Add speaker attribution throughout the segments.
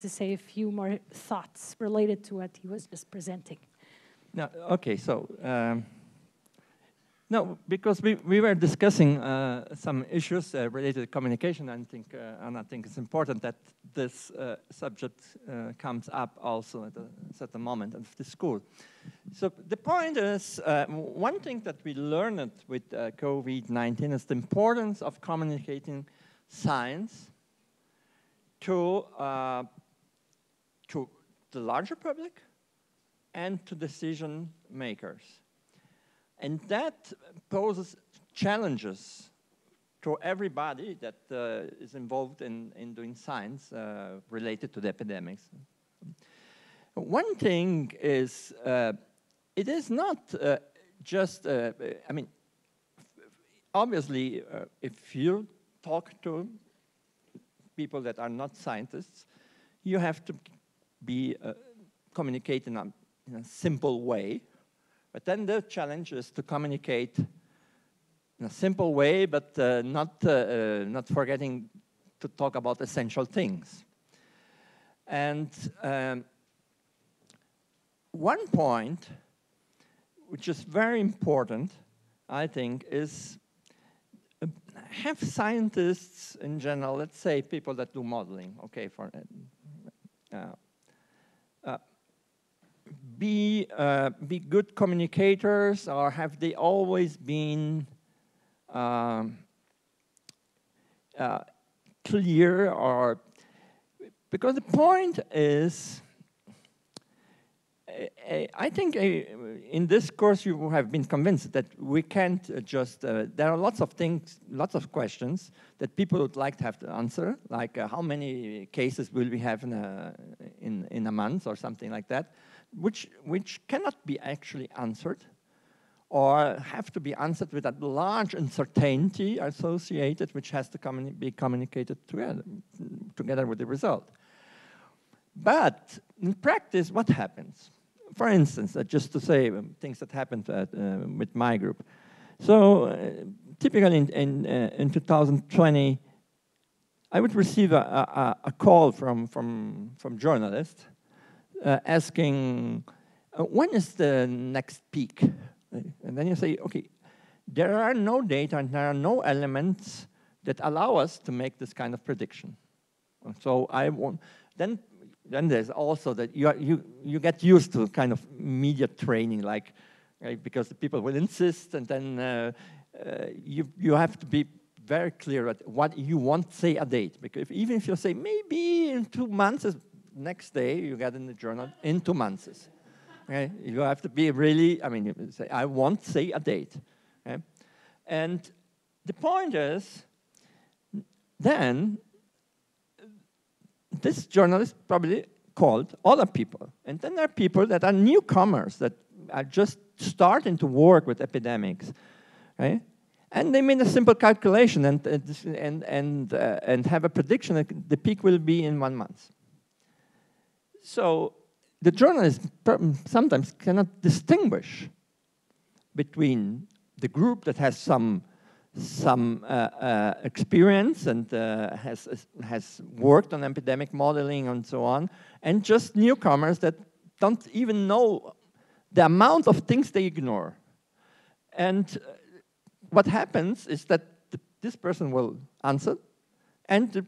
Speaker 1: to say a few more thoughts related to what he was just presenting.
Speaker 2: No, okay, so um, no, because we, we were discussing uh, some issues uh, related to communication, and I think, uh, and I think it's important that this uh, subject uh, comes up also at a certain moment of the school. So the point is, uh, one thing that we learned with COVID-19 is the importance of communicating science to the larger public and to decision makers. And that poses challenges to everybody that uh, is involved in, in doing science uh, related to the epidemics. One thing is, uh, it is not uh, just, uh, I mean, obviously, uh, if you talk to people that are not scientists, you have to be communicating in a, in a simple way but then the challenge is to communicate in a simple way, but uh, not, uh, uh, not forgetting to talk about essential things. And um, one point, which is very important, I think, is uh, have scientists in general, let's say people that do modeling, okay, for uh, uh, be, uh, be good communicators or have they always been um, uh, clear or because the point is I think in this course you have been convinced that we can't just, uh, there are lots of things, lots of questions that people would like to have to answer, like uh, how many cases will we have in a, in, in a month or something like that which, which cannot be actually answered or have to be answered with a large uncertainty associated, which has to communi be communicated together, together with the result. But in practice, what happens? For instance, uh, just to say um, things that happened uh, with my group. So uh, typically in, in, uh, in 2020, I would receive a, a, a, call from, from, from journalists uh, asking, uh, when is the next peak? And then you say, okay, there are no data and there are no elements that allow us to make this kind of prediction. So I want, then, then there's also that you, are, you, you get used to kind of media training, like, right, because the people will insist and then uh, uh, you, you have to be very clear at what you want, say a date. Because if, even if you say maybe in two months, next day you get in the journal in two months. Okay? You have to be really, I mean, say, I won't say a date. Okay? And the point is, then this journalist probably called other people. And then there are people that are newcomers that are just starting to work with epidemics. And they made a simple calculation and, and, and, uh, and have a prediction that the peak will be in one month. So the journalist sometimes cannot distinguish between the group that has some some uh, uh, experience and uh, has has worked on epidemic modeling and so on, and just newcomers that don't even know the amount of things they ignore. And uh, what happens is that this person will answer, and the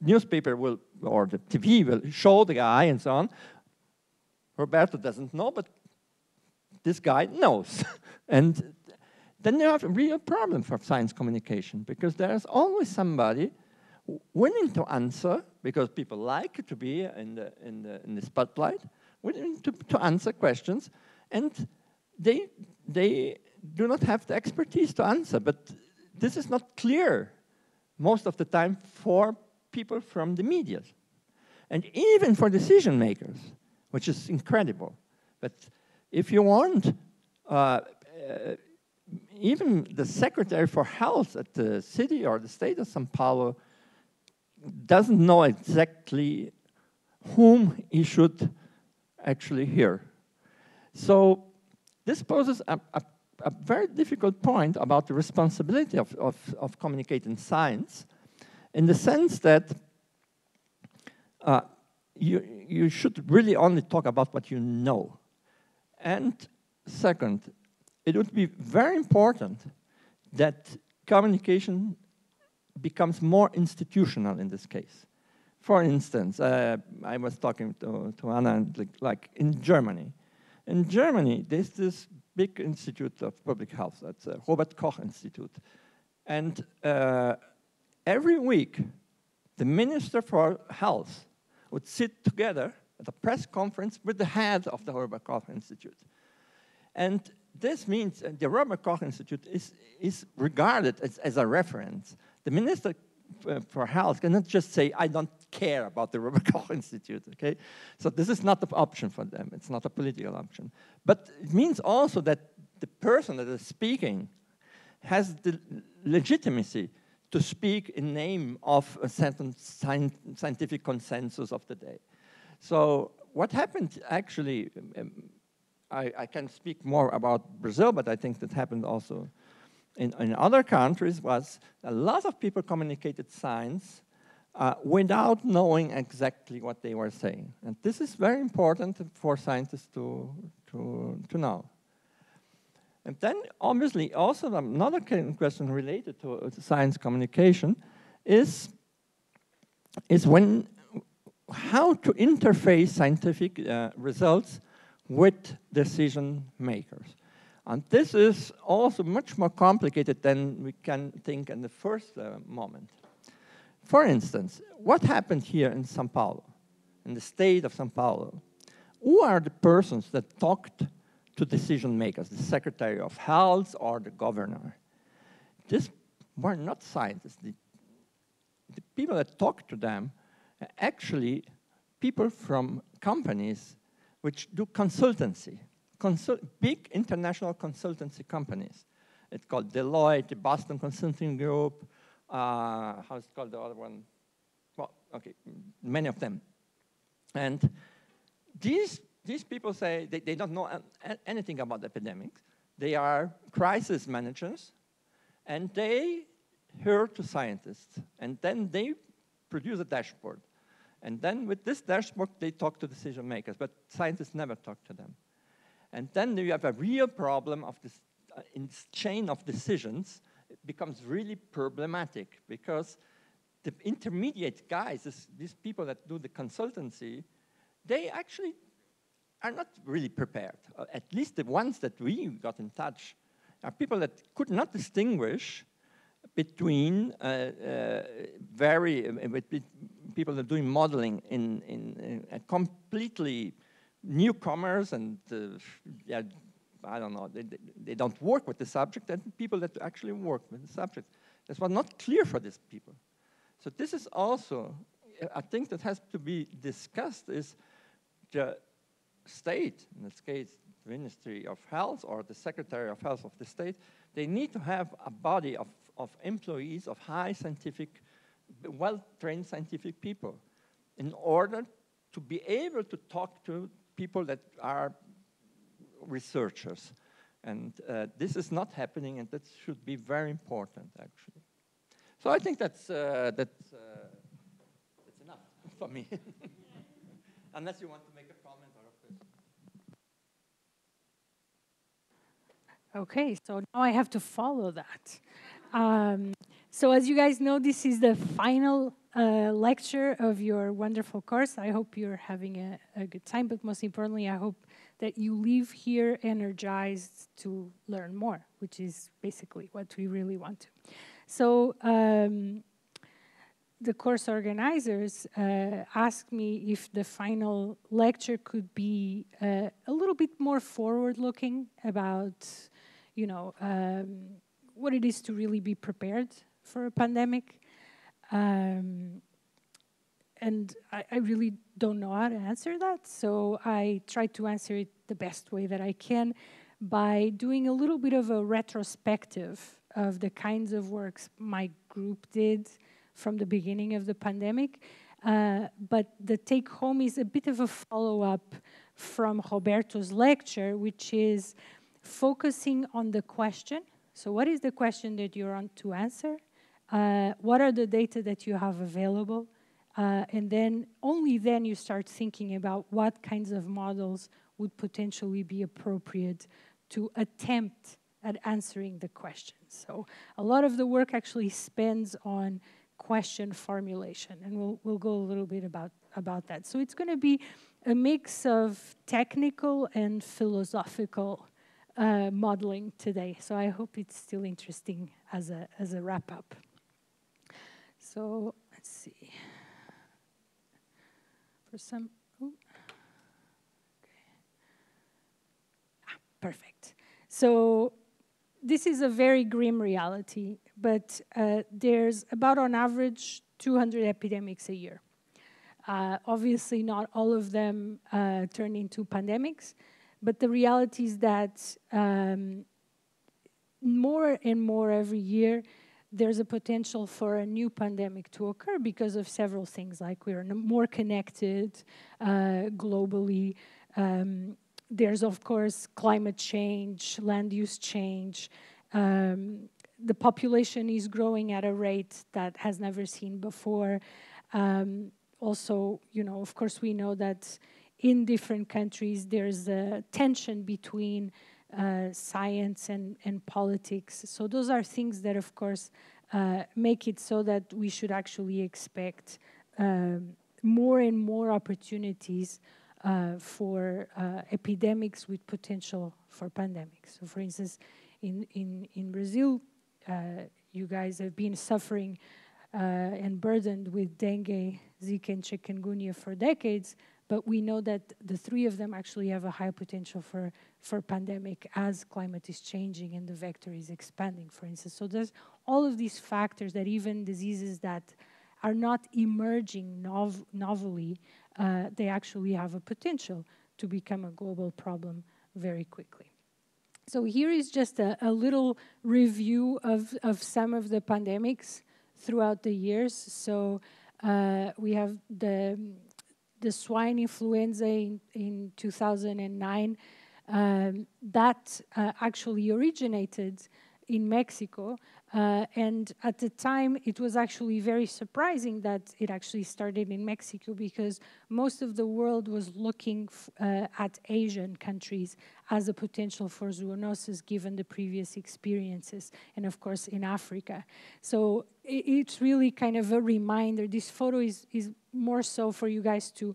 Speaker 2: newspaper will, or the TV will show the guy and so on. Roberto doesn't know, but this guy knows. and then you have a real problem for science communication because there's always somebody willing to answer because people like to be in the, in the, in the spotlight, willing to, to answer questions, and they, they do not have the expertise to answer, but this is not clear most of the time for people from the media. And even for decision makers, which is incredible. But if you want, uh, uh, even the Secretary for Health at the city or the state of Sao Paulo doesn't know exactly whom he should actually hear. So this poses a, a, a very difficult point about the responsibility of, of, of communicating science in the sense that uh, you, you should really only talk about what you know. And second, it would be very important that communication becomes more institutional in this case. For instance, uh, I was talking to, to Ana, and like, like, in Germany. In Germany, there's this big institute of public health, that's the Robert Koch Institute. And uh, every week, the Minister for Health would sit together at a press conference with the head of the Robert Koch Institute. And this means uh, the Robert Koch Institute is, is regarded as, as a reference. The Minister uh, for Health cannot just say, I don't care about the Robert Koch Institute, okay? So this is not the option for them. It's not a political option. But it means also that the person that is speaking has the legitimacy to speak in name of a certain scientific consensus of the day. So what happened actually, um, I, I, can speak more about Brazil, but I think that happened also in, in other countries, was a lot of people communicated science uh, without knowing exactly what they were saying. And this is very important for scientists to, to, to know. And then, obviously, also another question related to science communication is, is when, how to interface scientific uh, results with decision makers. And this is also much more complicated than we can think in the first uh, moment. For instance, what happened here in Sao Paulo, in the state of Sao Paulo? Who are the persons that talked to decision makers, the Secretary of Health or the governor. These were not scientists. The, the people that talked to them actually people from companies which do consultancy, Consul big international consultancy companies. It's called Deloitte, the Boston Consulting Group, uh, how's it called the other one? Well, okay, many of them. And these these people say they, they don't know anything about epidemics. They are crisis managers, and they hear to scientists, and then they produce a dashboard. And then with this dashboard, they talk to decision makers, but scientists never talk to them. And then you have a real problem of this, uh, in this chain of decisions, it becomes really problematic because the intermediate guys, this, these people that do the consultancy, they actually are not really prepared. Uh, at least the ones that we got in touch are people that could not distinguish between uh, uh, very uh, people that are doing modeling in, in, in completely newcomers and uh, yeah, I don't know, they, they don't work with the subject and people that actually work with the subject. That's was not clear for these people. So this is also, I think that has to be discussed is the state, in this case, the Ministry of Health or the Secretary of Health of the state, they need to have a body of, of employees of high scientific, well-trained scientific people in order to be able to talk to people that are researchers. And uh, this is not happening, and that should be very important, actually. So I think that's, uh, that's, uh, that's enough for me. Unless you want to make a
Speaker 1: Okay, so now I have to follow that. Um, so as you guys know, this is the final uh, lecture of your wonderful course. I hope you're having a, a, good time, but most importantly, I hope that you leave here energized to learn more, which is basically what we really want to. So um, the course organizers uh, asked me if the final lecture could be uh, a little bit more forward-looking about you know, um, what it is to really be prepared for a pandemic. Um, and I, I, really don't know how to answer that, so I try to answer it the best way that I can by doing a little bit of a retrospective of the kinds of works my group did from the beginning of the pandemic. Uh, but the take home is a bit of a follow up from Roberto's lecture, which is focusing on the question. So what is the question that you're on to answer? Uh, what are the data that you have available? Uh, and then only then you start thinking about what kinds of models would potentially be appropriate to attempt at answering the question. So a lot of the work actually spends on question formulation, and we'll, we'll go a little bit about, about that. So it's going to be a mix of technical and philosophical uh, modeling today. So I hope it's still interesting as a, as a wrap up. So let's see. For some, ooh. Okay. Ah, perfect. So this is a very grim reality, but uh, there's about on average 200 epidemics a year. Uh, obviously, not all of them uh, turn into pandemics, but the reality is that um, more and more every year, there's a potential for a new pandemic to occur because of several things, like we're more connected uh, globally. Um, there's, of course, climate change, land use change. Um, the population is growing at a rate that has never seen before. Um, also, you know, of course, we know that in different countries there's a tension between uh, science and, and politics. So those are things that, of course, uh, make it so that we should actually expect um, more and more opportunities uh, for uh, epidemics with potential for pandemics. So, for instance, in, in, in Brazil, uh, you guys have been suffering uh, and burdened with dengue, Zika, and chikungunya for decades, but we know that the three of them actually have a high potential for, for pandemic as climate is changing and the vector is expanding, for instance. So there's all of these factors that even diseases that are not emerging nov novelly, uh, they actually have a potential to become a global problem very quickly. So here is just a, a little review of, of some of the pandemics throughout the years. So uh, we have the, the swine influenza in, in 2009. Um, that uh, actually originated in Mexico. Uh, and at the time, it was actually very surprising that it actually started in Mexico because most of the world was looking uh, at Asian countries as a potential for zoonosis given the previous experiences, and of course in Africa. So it, it's really kind of a reminder. This photo is, is more so for you guys to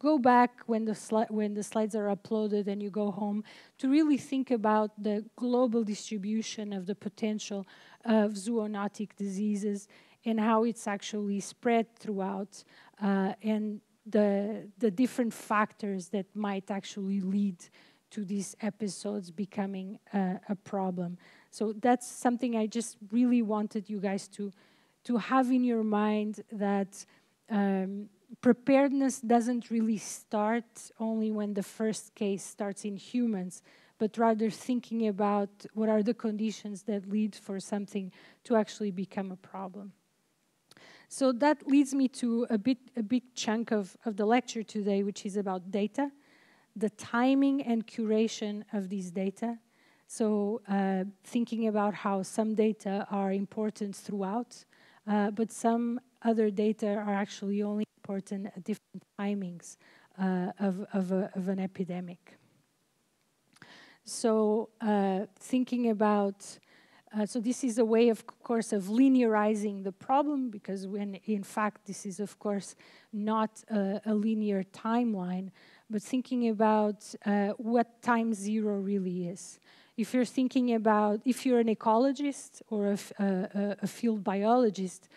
Speaker 1: go back when the, when the slides are uploaded and you go home to really think about the global distribution of the potential of zoonotic diseases and how it's actually spread throughout uh, and the, the different factors that might actually lead to these episodes becoming uh, a problem. So that's something I just really wanted you guys to, to have in your mind that um, preparedness doesn't really start only when the first case starts in humans, but rather thinking about what are the conditions that lead for something to actually become a problem. So that leads me to a bit a big chunk of, of the lecture today, which is about data, the timing and curation of these data. So uh, thinking about how some data are important throughout, uh, but some other data are actually only important at different timings uh, of, of, a, of, an epidemic. So uh, thinking about, uh, so this is a way, of course, of linearizing the problem because when in fact this is, of course, not a, a linear timeline, but thinking about uh, what time zero really is if you're thinking about if you're an ecologist or a, a, a, field biologist,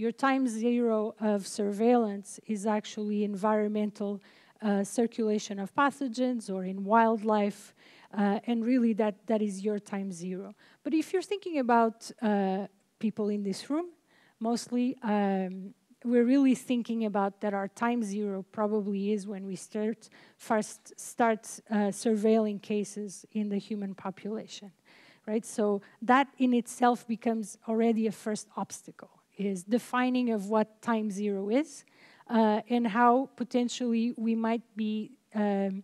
Speaker 1: your time zero of surveillance is actually environmental uh, circulation of pathogens or in wildlife, uh, and really that, that is your time zero. But if you're thinking about uh, people in this room, mostly um, we're really thinking about that our time zero probably is when we start first start uh, surveilling cases in the human population, right? So that in itself becomes already a first obstacle is defining of what time zero is uh, and how potentially we might be um,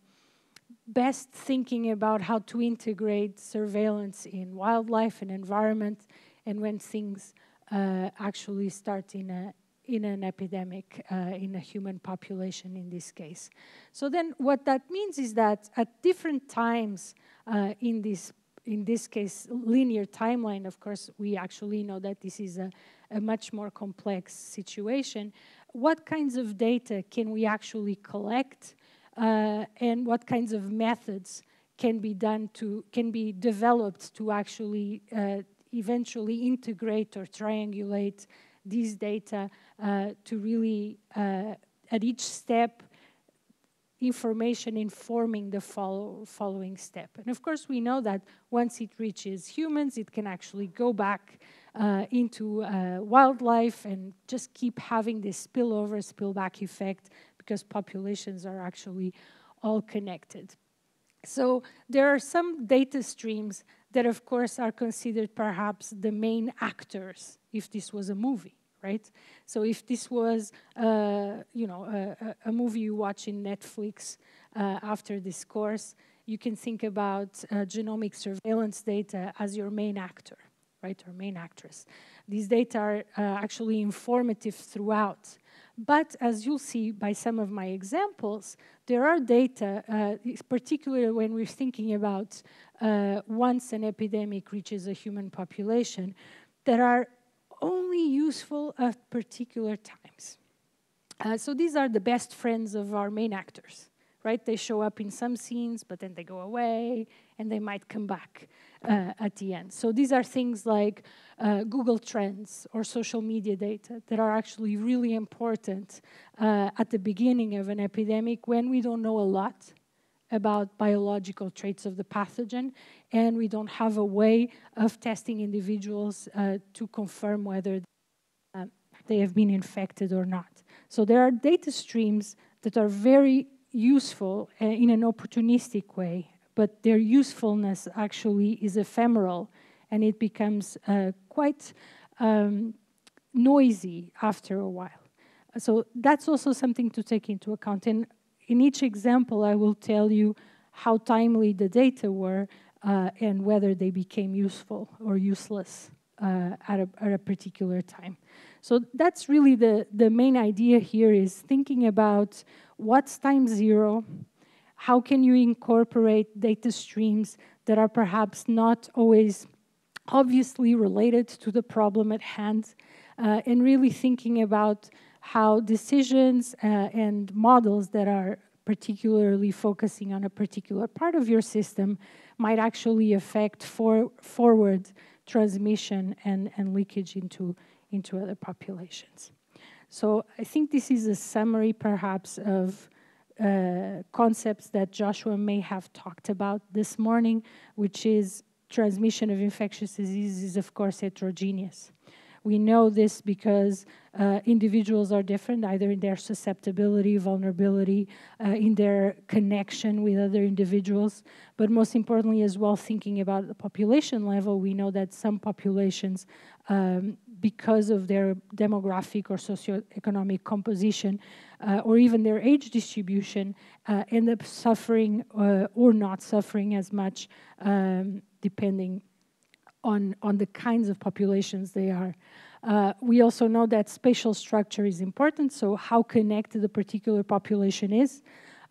Speaker 1: best thinking about how to integrate surveillance in wildlife and environment and when things uh, actually start in a, in an epidemic uh, in a human population in this case. So then what that means is that at different times uh, in this in this case, linear timeline, of course, we actually know that this is a, a, much more complex situation. What kinds of data can we actually collect uh, and what kinds of methods can be done to, can be developed to actually uh, eventually integrate or triangulate these data uh, to really, uh, at each step, information informing the follow, following step. And of course, we know that once it reaches humans, it can actually go back uh, into uh, wildlife and just keep having this spillover, spillback effect because populations are actually all connected. So there are some data streams that, of course, are considered perhaps the main actors if this was a movie right? So if this was, uh, you know, a, a, movie you watch in Netflix uh, after this course, you can think about uh, genomic surveillance data as your main actor, right, or main actress. These data are uh, actually informative throughout. But as you'll see by some of my examples, there are data, uh, particularly when we're thinking about uh, once an epidemic reaches a human population, that are only useful at particular times. Uh, so these are the best friends of our main actors, right? They show up in some scenes, but then they go away, and they might come back uh, at the end. So these are things like uh, Google Trends or social media data that are actually really important uh, at the beginning of an epidemic when we don't know a lot about biological traits of the pathogen, and we don't have a way of testing individuals uh, to confirm whether uh, they have been infected or not. So there are data streams that are very useful uh, in an opportunistic way, but their usefulness actually is ephemeral, and it becomes uh, quite um, noisy after a while. So that's also something to take into account. And in each example, I will tell you how timely the data were uh, and whether they became useful or useless uh, at, a, at, a, particular time. So that's really the, the main idea here is thinking about what's time zero, how can you incorporate data streams that are perhaps not always obviously related to the problem at hand, uh, and really thinking about how decisions uh, and models that are particularly focusing on a particular part of your system might actually affect for forward transmission and, and leakage into, into other populations. So I think this is a summary perhaps of uh, concepts that Joshua may have talked about this morning, which is transmission of infectious diseases is of course heterogeneous. We know this because uh, individuals are different, either in their susceptibility, vulnerability, uh, in their connection with other individuals, but most importantly, as well, thinking about the population level, we know that some populations, um, because of their demographic or socioeconomic composition, uh, or even their age distribution, uh, end up suffering uh, or not suffering as much, um, depending on, on the kinds of populations they are. Uh, we also know that spatial structure is important, so how connected a particular population is,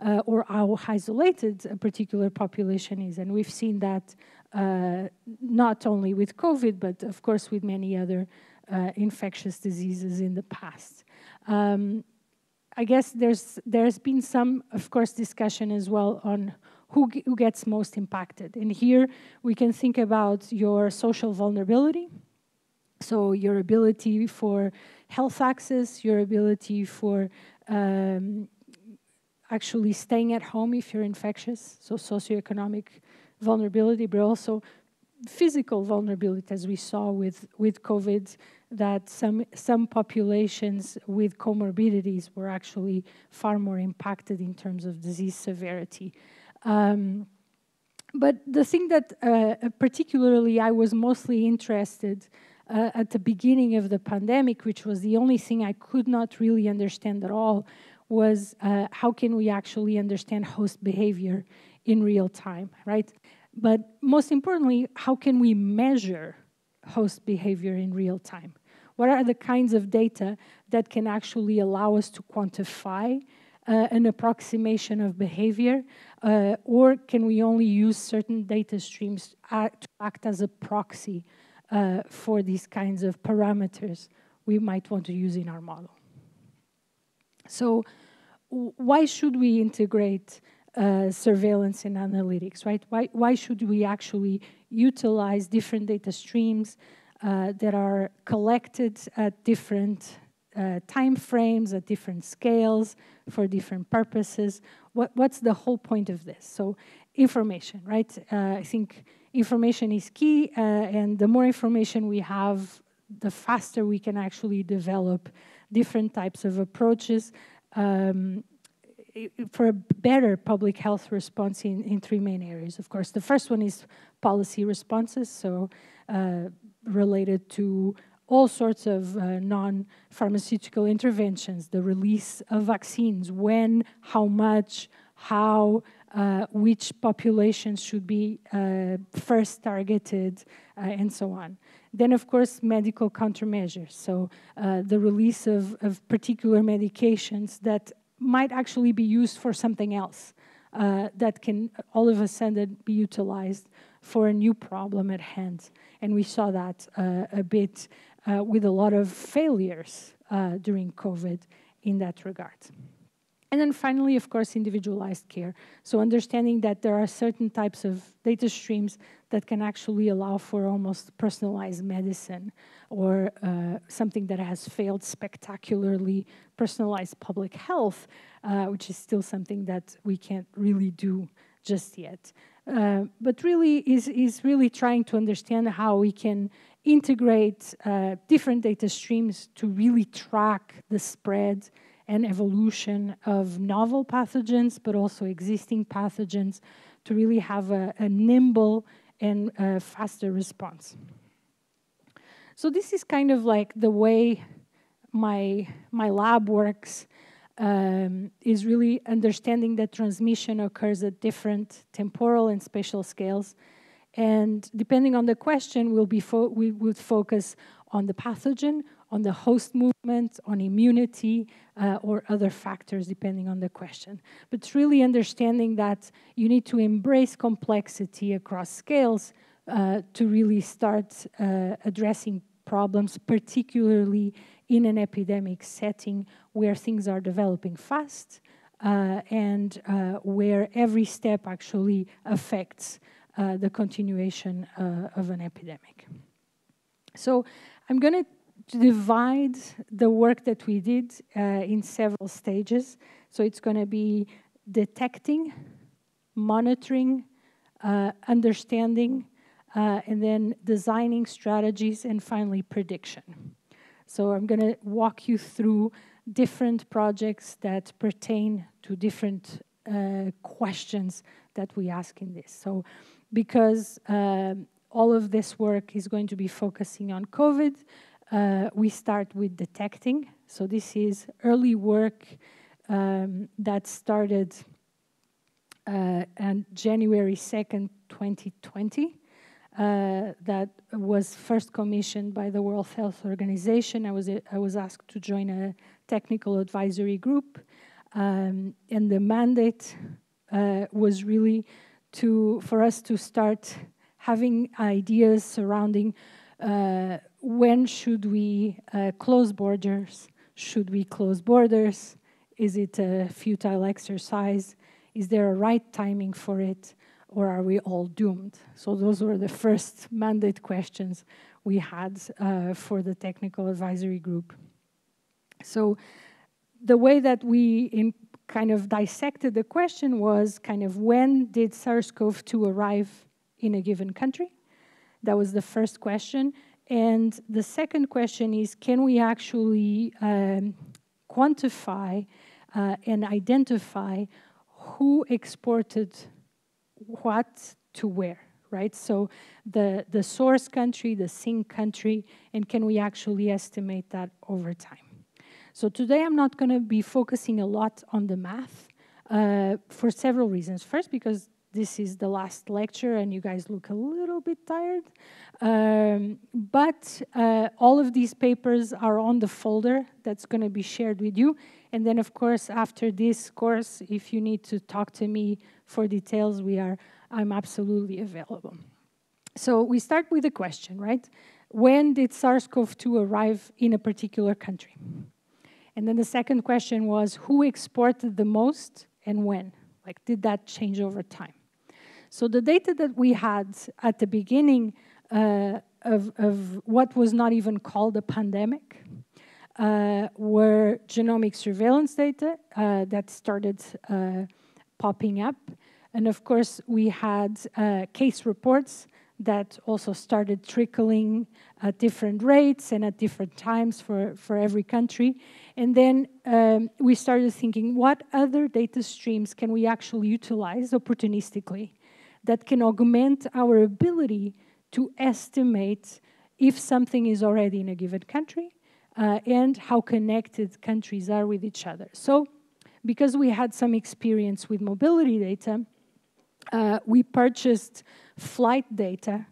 Speaker 1: uh, or how isolated a particular population is. And we've seen that uh, not only with COVID, but of course with many other uh, infectious diseases in the past. Um, I guess there's there's been some, of course, discussion as well on who, who gets most impacted. And here we can think about your social vulnerability, so your ability for health access, your ability for um, actually staying at home if you're infectious, so socioeconomic vulnerability, but also physical vulnerability, as we saw with, with COVID, that some, some populations with comorbidities were actually far more impacted in terms of disease severity. Um, but the thing that uh, particularly I was mostly interested uh, at the beginning of the pandemic, which was the only thing I could not really understand at all, was uh, how can we actually understand host behavior in real time, right? But most importantly, how can we measure host behavior in real time? What are the kinds of data that can actually allow us to quantify uh, an approximation of behavior, uh, or can we only use certain data streams to act as a proxy uh, for these kinds of parameters we might want to use in our model? So why should we integrate uh, surveillance and analytics, right? Why, why should we actually utilize different data streams uh, that are collected at different uh, time frames, at different scales, for different purposes? What, what's the whole point of this? So information, right? Uh, I think information is key, uh, and the more information we have, the faster we can actually develop different types of approaches um, for a better public health response in, in three main areas. Of course, the first one is policy responses, so uh, related to all sorts of uh, non-pharmaceutical interventions, the release of vaccines, when, how much, how, uh, which populations should be uh, first targeted, uh, and so on. Then, of course, medical countermeasures. So uh, the release of, of, particular medications that might actually be used for something else uh, that can all of a sudden be utilized for a new problem at hand. And we saw that uh, a bit uh, with a lot of failures uh, during COVID in that regard. And then finally, of course, individualized care. So understanding that there are certain types of data streams that can actually allow for almost personalized medicine or uh, something that has failed spectacularly, personalized public health, uh, which is still something that we can't really do just yet. Uh, but really is, is really trying to understand how we can integrate uh, different data streams to really track the spread and evolution of novel pathogens, but also existing pathogens to really have a, a nimble and a faster response. So this is kind of like the way my, my lab works um, is really understanding that transmission occurs at different temporal and spatial scales. And depending on the question, we'll be we would focus on the pathogen on the host movement, on immunity, uh, or other factors depending on the question. But really understanding that you need to embrace complexity across scales uh, to really start uh, addressing problems, particularly in an epidemic setting where things are developing fast uh, and uh, where every step actually affects uh, the continuation of an epidemic. So I'm going to divide the work that we did uh, in several stages. So it's going to be detecting, monitoring, uh, understanding, uh, and then designing strategies, and finally prediction. So I'm going to walk you through different projects that pertain to different uh, questions that we ask in this. So because um, all of this work is going to be focusing on COVID, uh, we start with detecting. So this is early work um, that started uh, on January 2nd, 2020. Uh, that was first commissioned by the World Health Organization. I was, I was asked to join a technical advisory group. Um, and the mandate uh, was really to, for us to start having ideas surrounding uh, when should we uh, close borders? Should we close borders? Is it a futile exercise? Is there a right timing for it? Or are we all doomed? So, those were the first mandate questions we had uh, for the technical advisory group. So, the way that we kind of dissected the question was kind of when did SARS CoV 2 arrive in a given country? That was the first question. And the second question is can we actually um, quantify uh, and identify who exported what to where? Right? So the, the source country, the sink country, and can we actually estimate that over time? So today I'm not going to be focusing a lot on the math uh, for several reasons. First, because this is the last lecture and you guys look a little bit tired. Um, but uh, all of these papers are on the folder that's going to be shared with you. And then, of course, after this course, if you need to talk to me for details, we are, I'm absolutely available. So we start with a question, right? When did SARS-CoV-2 arrive in a particular country? And then the second question was, who exported the most and when? Like, did that change over time? So the data that we had at the beginning uh, of, of, what was not even called a pandemic uh, were genomic surveillance data uh, that started uh, popping up. And of course, we had uh, case reports that also started trickling at different rates and at different times for, for every country. And then um, we started thinking, what other data streams can we actually utilize opportunistically that can augment our ability to estimate if something is already in a given country uh, and how connected countries are with each other. So because we had some experience with mobility data, uh, we purchased flight data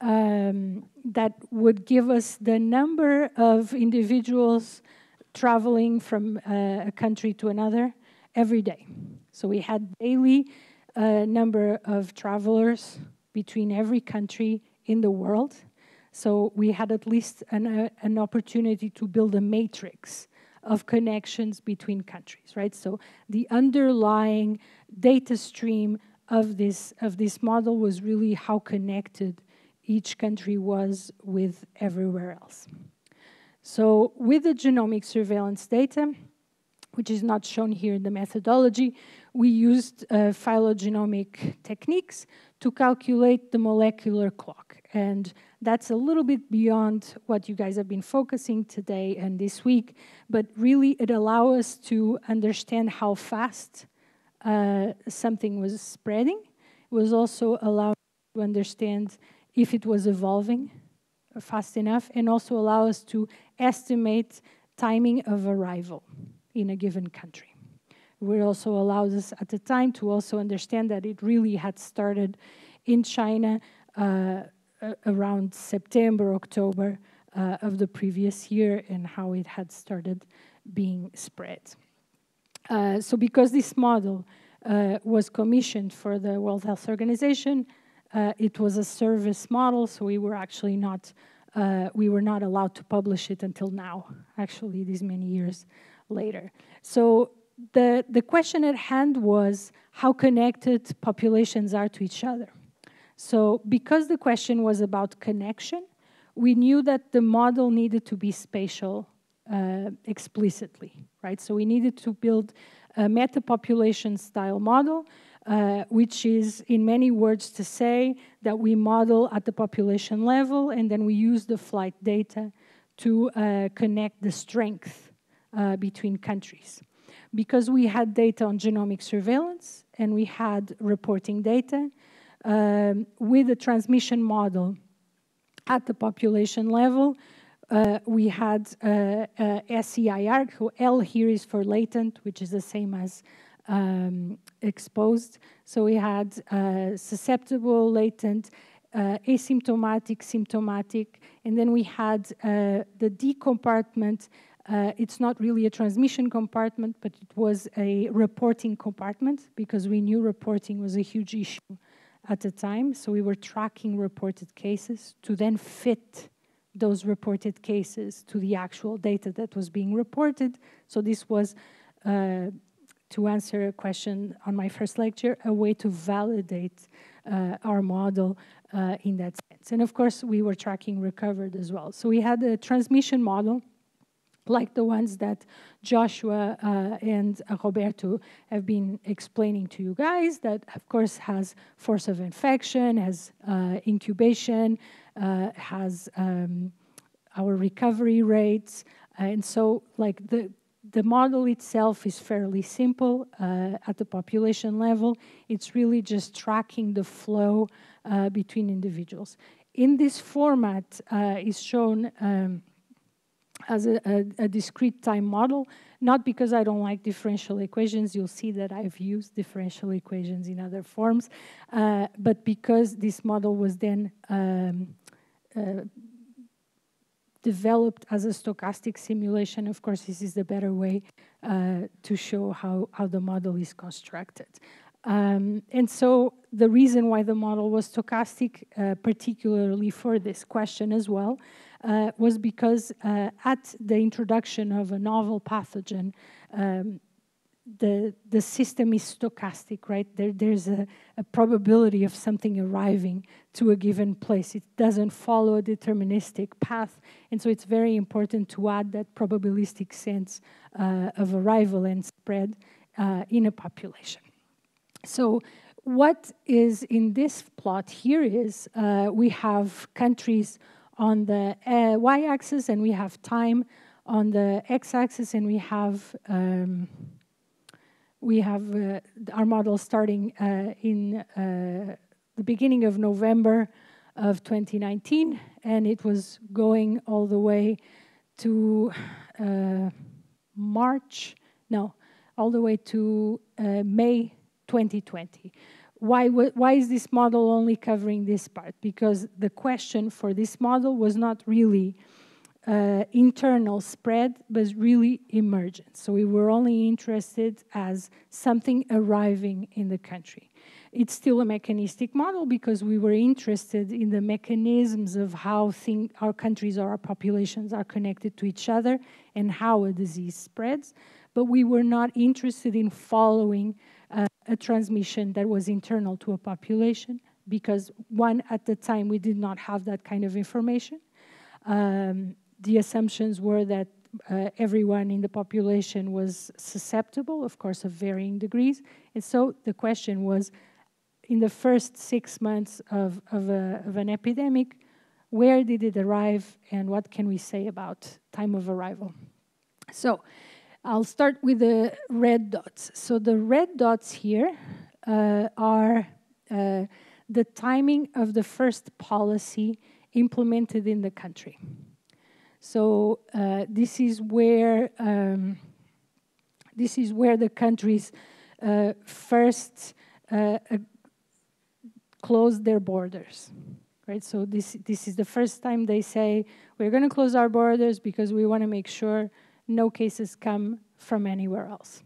Speaker 1: um, that would give us the number of individuals traveling from uh, a country to another every day. So we had daily uh, number of travelers between every country in the world. So we had at least an, uh, an opportunity to build a matrix of connections between countries, right? So the underlying data stream of this, of this model was really how connected each country was with everywhere else. So with the genomic surveillance data, which is not shown here in the methodology, we used uh, phylogenomic techniques to calculate the molecular clock. And that's a little bit beyond what you guys have been focusing today and this week, but really it allows us to understand how fast uh, something was spreading. It was also allowed to understand if it was evolving fast enough and also allow us to estimate timing of arrival in a given country. It also allowed us at the time to also understand that it really had started in China uh, around September, October uh, of the previous year and how it had started being spread. Uh, so because this model uh, was commissioned for the World Health Organization, uh, it was a service model, so we were actually not uh, we were not allowed to publish it until now, actually, these many years later. So the, the question at hand was how connected populations are to each other. So because the question was about connection, we knew that the model needed to be spatial uh, explicitly, right? So we needed to build a meta-population style model uh, which is in many words to say that we model at the population level and then we use the flight data to uh, connect the strength uh, between countries. Because we had data on genomic surveillance and we had reporting data um, with a transmission model at the population level, uh, we had uh, uh, SEIR, L here is for latent, which is the same as um, exposed. So we had uh, susceptible, latent, uh, asymptomatic, symptomatic, and then we had uh, the D compartment. Uh, it's not really a transmission compartment, but it was a reporting compartment because we knew reporting was a huge issue at the time. So we were tracking reported cases to then fit those reported cases to the actual data that was being reported. So this was uh, to answer a question on my first lecture, a way to validate uh, our model uh, in that sense. And of course, we were tracking recovered as well. So we had a transmission model like the ones that Joshua uh, and Roberto have been explaining to you guys, that of course has force of infection, has uh, incubation, uh, has um, our recovery rates, and so like the the model itself is fairly simple uh, at the population level. It's really just tracking the flow uh, between individuals. In this format uh, is shown um, as a, a, a, discrete time model, not because I don't like differential equations. You'll see that I've used differential equations in other forms, uh, but because this model was then um, uh, developed as a stochastic simulation, of course, this is the better way uh, to show how, how the model is constructed. Um, and so the reason why the model was stochastic, uh, particularly for this question as well, uh, was because uh, at the introduction of a novel pathogen, um, the, the system is stochastic, right? There, there's a, a, probability of something arriving to a given place. It doesn't follow a deterministic path. And so it's very important to add that probabilistic sense uh, of arrival and spread uh, in a population. So what is in this plot here is uh, we have countries on the uh, y-axis and we have time on the x-axis and we have um, we have uh, our model starting uh, in uh, the beginning of November of 2019 and it was going all the way to uh, March no all the way to May 2020 why, why is this model only covering this part? Because the question for this model was not really uh, internal spread, but really emergent. So we were only interested as something arriving in the country. It's still a mechanistic model because we were interested in the mechanisms of how thing, our countries or our populations are connected to each other and how a disease spreads. But we were not interested in following uh, a transmission that was internal to a population because one, at the time, we did not have that kind of information. Um, the assumptions were that uh, everyone in the population was susceptible, of course, of varying degrees. And so the question was, in the first six months of, of, a, of an epidemic, where did it arrive and what can we say about time of arrival? So I'll start with the red dots. So the red dots here uh, are uh, the timing of the first policy implemented in the country. So uh, this is where um, this is where the countries uh, first uh, closed their borders. Right, so this this is the first time they say we're going to close our borders because we want to make sure no cases come from anywhere else.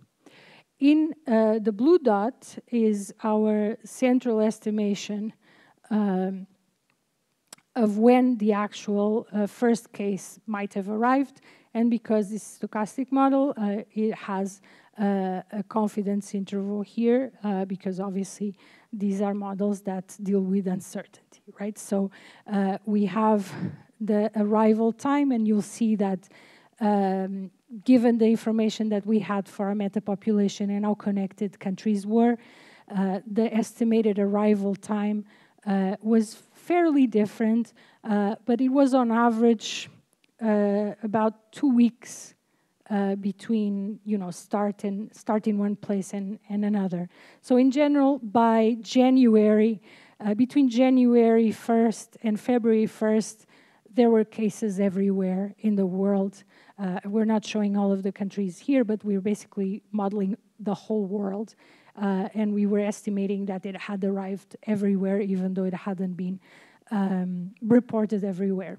Speaker 1: In uh, the blue dot is our central estimation um, of when the actual uh, first case might have arrived. And because this stochastic model, uh, it has uh, a confidence interval here, uh, because obviously these are models that deal with uncertainty, right? So uh, we have the arrival time, and you'll see that um, given the information that we had for our meta population and how connected countries were, uh, the estimated arrival time was fairly different, uh, but it was on average uh, about two weeks uh, between you know start and start in one place and, and another. So in general, by January, uh, between January 1st and February 1st, there were cases everywhere in the world. Uh, we're not showing all of the countries here, but we're basically modeling the whole world. Uh, and we were estimating that it had arrived everywhere, even though it hadn't been um, reported everywhere.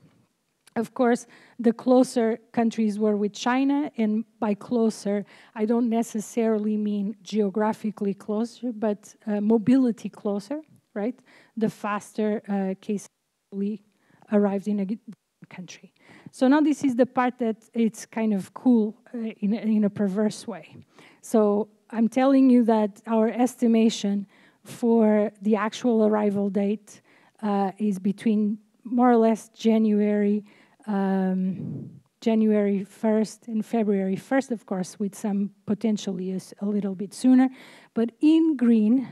Speaker 1: Of course, the closer countries were with China, and by closer, I don't necessarily mean geographically closer, but uh, mobility closer, right? The faster uh, cases arrived in a country. So now this is the part that it's kind of cool uh, in, in a perverse way. So I'm telling you that our estimation for the actual arrival date uh, is between more or less January, um, January 1st and February 1st, of course, with some potentially a, a little bit sooner. But in green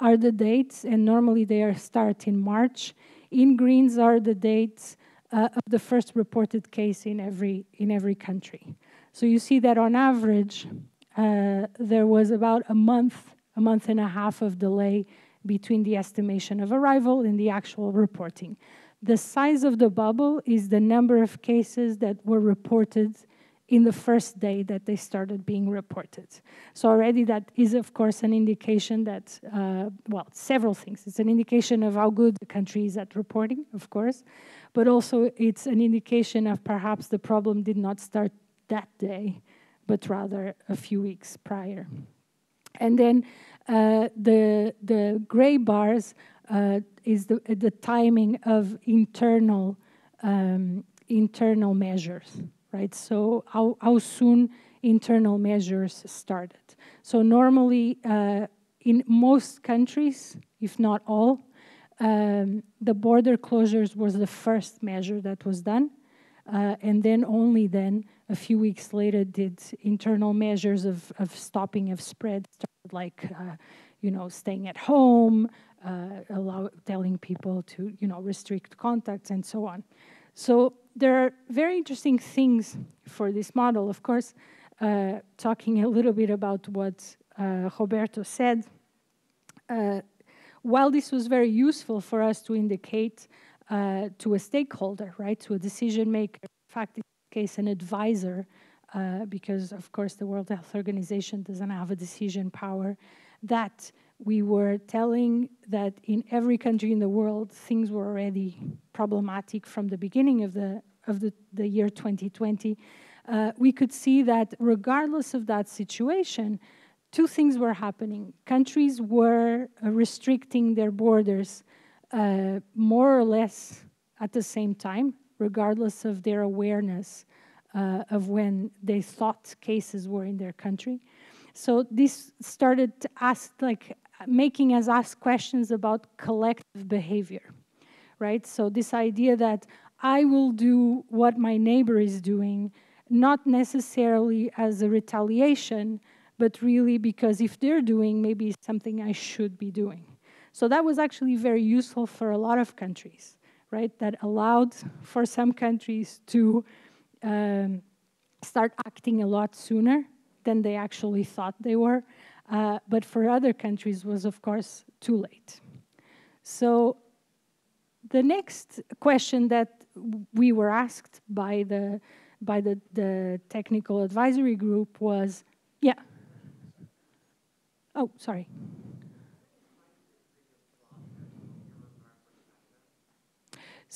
Speaker 1: are the dates, and normally they are start in March. In greens are the dates uh, of the first reported case in every, in every country. So you see that on average, uh, there was about a month, a month and a half of delay between the estimation of arrival and the actual reporting. The size of the bubble is the number of cases that were reported in the first day that they started being reported. So already that is, of course, an indication that, uh, well, several things. It's an indication of how good the country is at reporting, of course, but also it's an indication of perhaps the problem did not start that day, but rather a few weeks prior. And then uh, the, the gray bars uh, is the, the timing of internal, um, internal measures right? So how, how soon internal measures started. So normally uh, in most countries, if not all, um, the border closures was the first measure that was done. Uh, and then only then, a few weeks later, did internal measures of, of stopping of spread like, uh, you know, staying at home, uh, allow, telling people to, you know, restrict contacts and so on. So there are very interesting things for this model. Of course, uh, talking a little bit about what uh, Roberto said, uh, while this was very useful for us to indicate uh, to a stakeholder, right, to a decision maker, in fact, case, an advisor, uh, because of course the World Health Organization doesn't have a decision power, that we were telling that in every country in the world, things were already problematic from the beginning of the, of the, the year 2020. Uh, we could see that regardless of that situation, two things were happening. Countries were uh, restricting their borders uh, more or less at the same time, regardless of their awareness uh, of when they thought cases were in their country. So this started to ask, like, making us ask questions about collective behavior, right? So this idea that I will do what my neighbor is doing, not necessarily as a retaliation, but really because if they're doing, maybe something I should be doing. So that was actually very useful for a lot of countries, right? That allowed for some countries to um, start acting a lot sooner than they actually thought they were uh, but for other countries was, of course, too late. So the next question that we were asked by the by the, the technical advisory group was, yeah. Oh, sorry.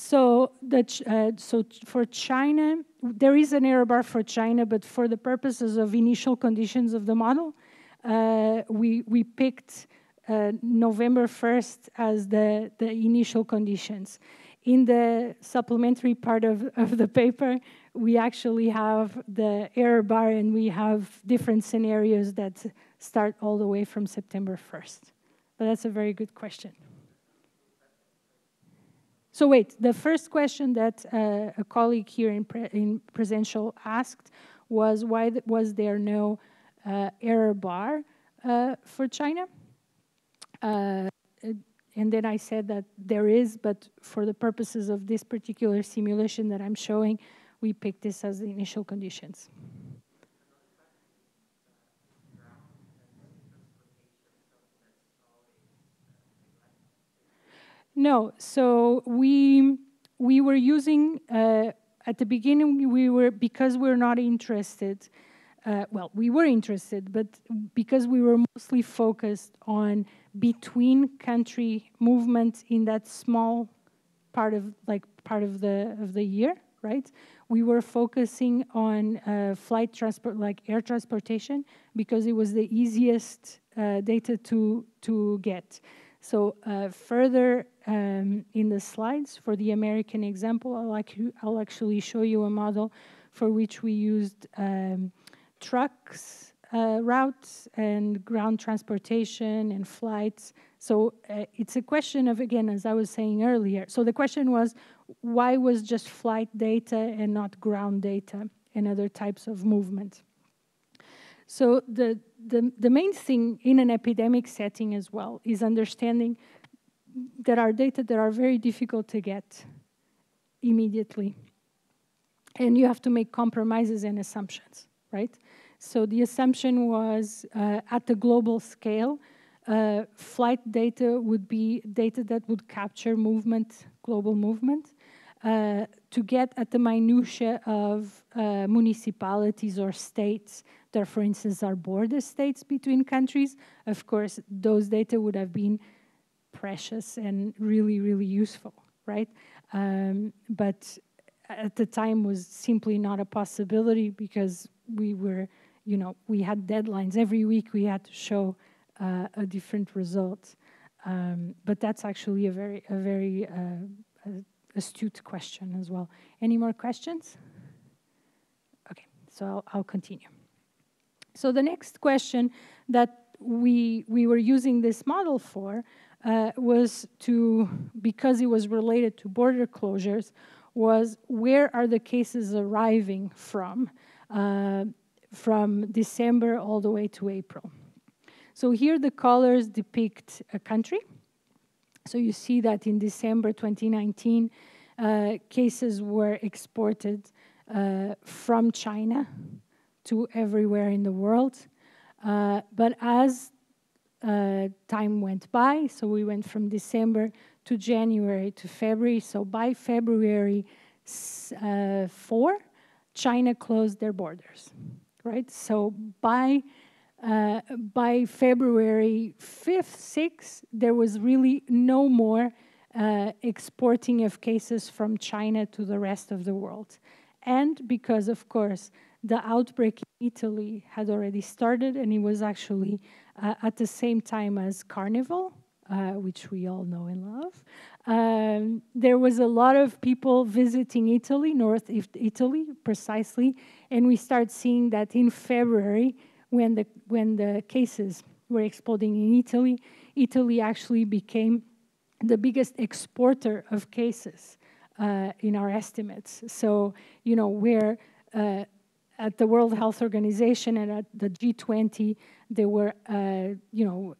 Speaker 1: So uh, so for China, there is an error bar for China, but for the purposes of initial conditions of the model, uh, we, we picked uh, November 1st as the, the initial conditions. In the supplementary part of, of the paper, we actually have the error bar and we have different scenarios that start all the way from September 1st. But that's a very good question. So wait, the first question that uh, a colleague here in, pre in Presential asked was why th was there no uh, error bar uh, for China. Uh, and then I said that there is, but for the purposes of this particular simulation that I'm showing, we picked this as the initial conditions. No, so we we were using uh, at the beginning we were because we're not interested uh, well, we were interested, but because we were mostly focused on between country movement in that small part of like part of the of the year, right? We were focusing on uh, flight transport, like air transportation, because it was the easiest uh, data to to get. So uh, further um, in the slides for the American example, I'll, like, I'll actually show you a model for which we used. Um, trucks uh, routes and ground transportation and flights. So uh, it's a question of, again, as I was saying earlier, so the question was, why was just flight data and not ground data and other types of movement? So the, the, the main thing in an epidemic setting as well is understanding that are data that are very difficult to get immediately. And you have to make compromises and assumptions, right? So the assumption was uh, at the global scale, uh, flight data would be data that would capture movement, global movement, uh, to get at the minutiae of uh, municipalities or states that, for instance, are border states between countries. Of course, those data would have been precious and really, really useful, right? Um, but at the time was simply not a possibility because we were, you know, we had deadlines. Every week we had to show uh, a different result. Um, but that's actually a very, a very uh, astute question as well. Any more questions? Okay, so I'll, I'll continue. So the next question that we, we were using this model for uh, was to, because it was related to border closures, was where are the cases arriving from, uh, from December all the way to April. So here the colors depict a country. So you see that in December 2019, uh, cases were exported uh, from China to everywhere in the world. Uh, but as uh, time went by, so we went from December to January to February. So by February uh, 4, China closed their borders, right? So by uh, by February 5th, 6th, there was really no more uh, exporting of cases from China to the rest of the world. And because, of course, the outbreak in Italy had already started, and it was actually uh, at the same time as Carnival, uh, which we all know and love. Um, there was a lot of people visiting Italy, North Italy precisely, and we start seeing that in February, when the, when the cases were exploding in Italy, Italy actually became the biggest exporter of cases uh, in our estimates. So, you know, where uh, at the World Health Organization and at the G20, they were, uh, you know,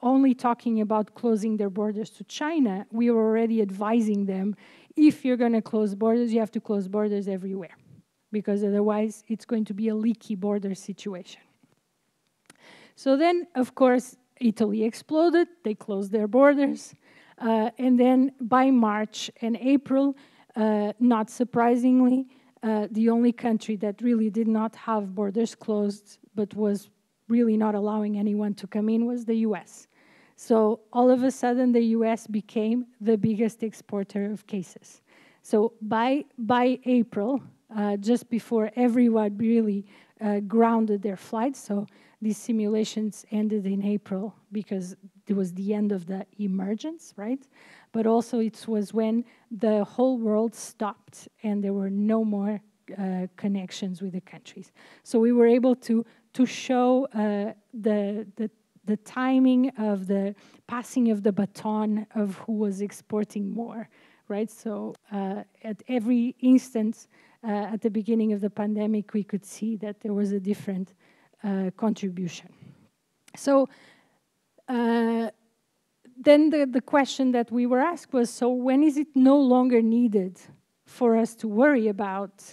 Speaker 1: only talking about closing their borders to China. We were already advising them, if you're going to close borders, you have to close borders everywhere because otherwise it's going to be a leaky border situation. So then, of course, Italy exploded, they closed their borders, uh, and then by March and April, uh, not surprisingly, uh, the only country that really did not have borders closed but was really not allowing anyone to come in was the US. So all of a sudden, the US became the biggest exporter of cases. So by, by April, uh, just before everyone really uh, grounded their flights. So these simulations ended in April because it was the end of the emergence, right? But also it was when the whole world stopped and there were no more uh, connections with the countries. So we were able to to show uh, the the the timing of the passing of the baton of who was exporting more, right? So uh, at every instance, uh, at the beginning of the pandemic, we could see that there was a different uh, contribution. So uh, then the, the question that we were asked was, so when is it no longer needed for us to worry about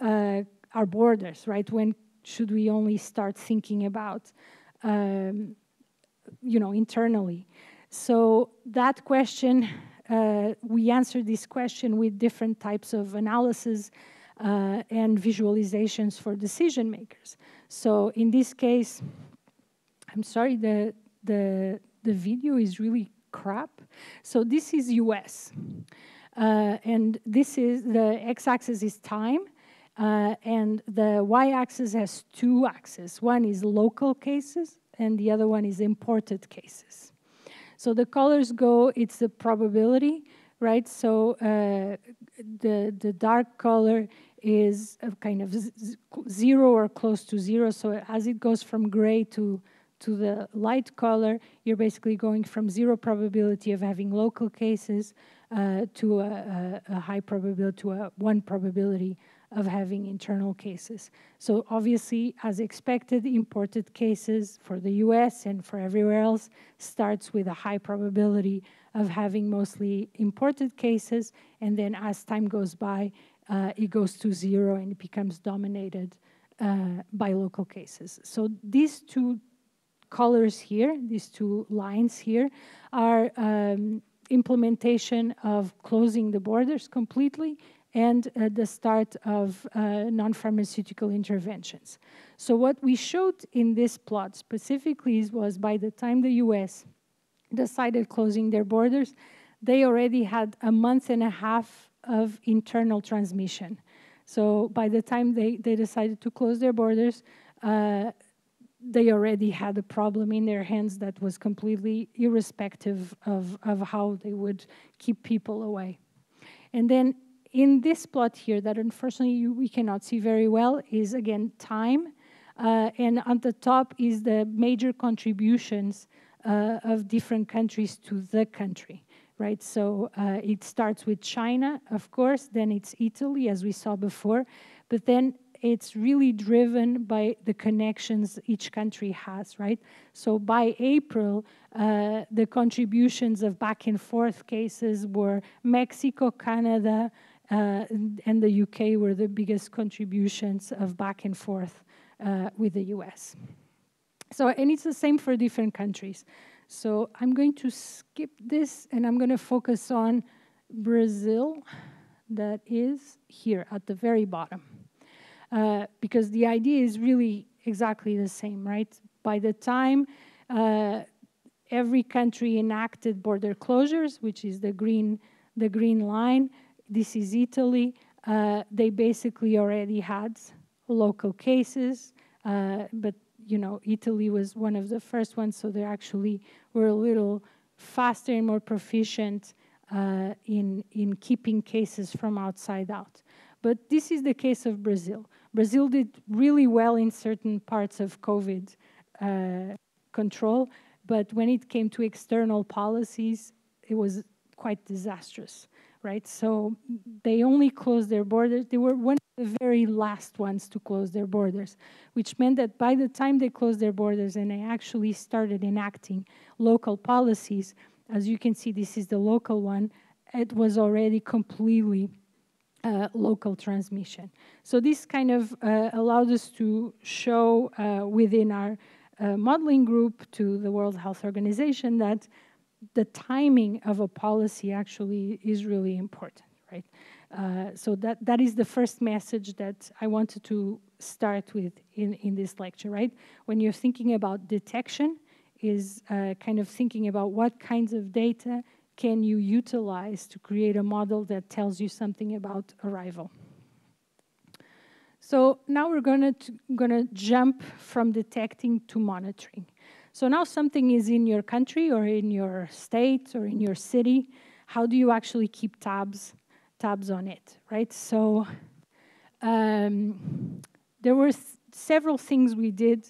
Speaker 1: uh, our borders, right? When should we only start thinking about, um, you know, internally? So that question, uh, we answered this question with different types of analysis uh, and visualizations for decision makers. So in this case, I'm sorry, the, the, the video is really crap. So this is US. Uh, and this is, the x-axis is time, uh, and the y-axis has two axes. One is local cases, and the other one is imported cases. So the colors go, it's the probability, right? So uh, the, the dark color is a kind of zero or close to zero. So as it goes from gray to to the light color, you're basically going from zero probability of having local cases uh, to a, a, a, high probability to a one probability of having internal cases. So obviously, as expected, imported cases for the US and for everywhere else starts with a high probability of having mostly imported cases, and then as time goes by, uh, it goes to zero and it becomes dominated uh, by local cases. So these two colors here, these two lines here, are um, implementation of closing the borders completely and uh, the start of uh, non-pharmaceutical interventions. So what we showed in this plot specifically was by the time the US decided closing their borders, they already had a month and a half of internal transmission. So by the time they, they decided to close their borders, uh, they already had a problem in their hands that was completely irrespective of, of how they would keep people away. And then in this plot here, that unfortunately you, we cannot see very well, is again time. Uh, and on the top is the major contributions uh, of different countries to the country, right? So uh, it starts with China, of course, then it's Italy, as we saw before, but then it's really driven by the connections each country has, right? So by April, uh, the contributions of back and forth cases were Mexico, Canada, uh, and the UK were the biggest contributions of back and forth uh, with the US. So, and it's the same for different countries. So I'm going to skip this and I'm going to focus on Brazil, that is here at the very bottom. Uh, because the idea is really exactly the same, right? By the time uh, every country enacted border closures, which is the green, the green line, this is Italy, uh, they basically already had local cases, uh, but you know, Italy was one of the first ones, so they actually were a little faster and more proficient uh, in, in keeping cases from outside out. But this is the case of Brazil. Brazil did really well in certain parts of COVID uh, control, but when it came to external policies, it was quite disastrous, right? So they only closed their borders. They were one of the very last ones to close their borders, which meant that by the time they closed their borders and they actually started enacting local policies, as you can see, this is the local one, it was already completely uh, local transmission. So this kind of uh, allowed us to show uh, within our uh, modeling group to the World Health Organization that the timing of a policy actually is really important, right? Uh, so that, that is the first message that I wanted to start with in, in this lecture, right? When you're thinking about detection, is uh, kind of thinking about what kinds of data can you utilize to create a model that tells you something about arrival? So now we're going to going to jump from detecting to monitoring. So now something is in your country or in your state or in your city. How do you actually keep tabs tabs on it, right? So um, there were several things we did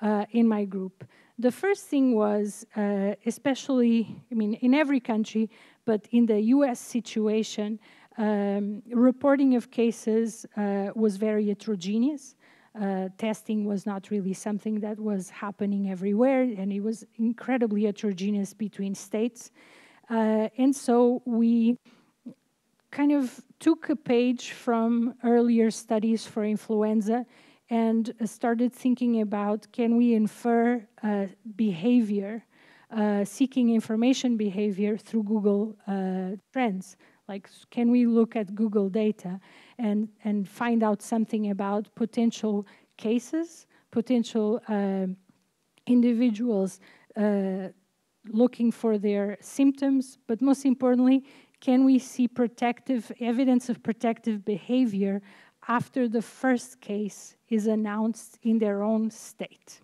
Speaker 1: uh, in my group. The first thing was, uh, especially, I mean, in every country, but in the US situation, um, reporting of cases uh, was very heterogeneous. Uh, testing was not really something that was happening everywhere, and it was incredibly heterogeneous between states. Uh, and so we kind of took a page from earlier studies for influenza and started thinking about can we infer uh, behavior, uh, seeking information behavior through Google uh, Trends. Like, can we look at Google data and, and find out something about potential cases, potential uh, individuals uh, looking for their symptoms, but most importantly, can we see protective evidence of protective behavior after the first case is announced in their own state.